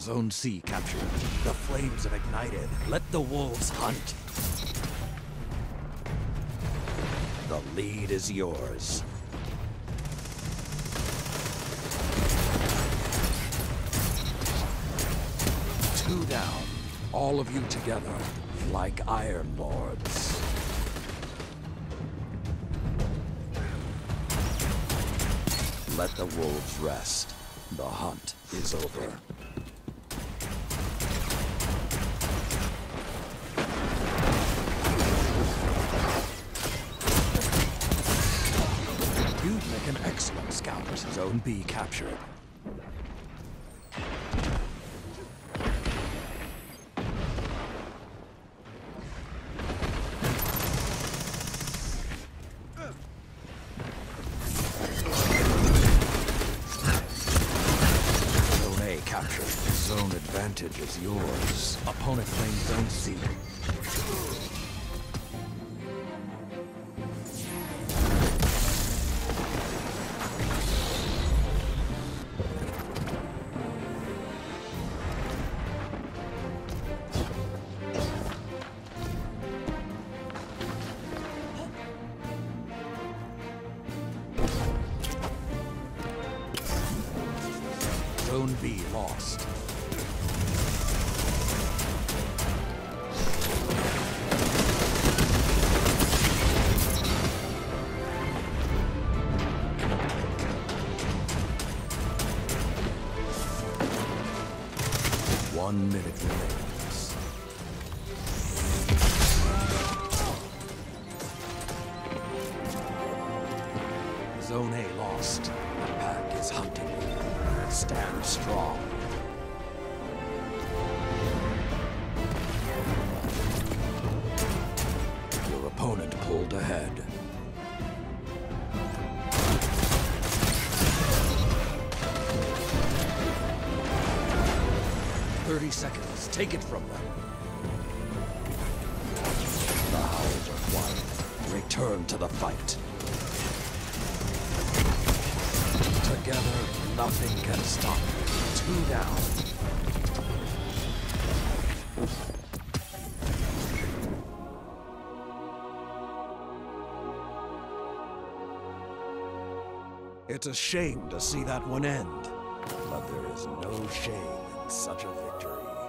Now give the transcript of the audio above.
Zone C captured. The flames have ignited. Let the wolves hunt. The lead is yours. Two down. All of you together, like Iron Lords. Let the wolves rest. The hunt is over. Zone B captured. Zone A captured. Zone advantage is yours. Opponent claims Zone C. Lost. One minute remains. Lost. The pack is hunting you. Stand strong. Your opponent pulled ahead. Thirty seconds. Take it from them. The howls are quiet. Return to the fight. Together, nothing can stop. Two down. It's a shame to see that one end, but there is no shame in such a victory.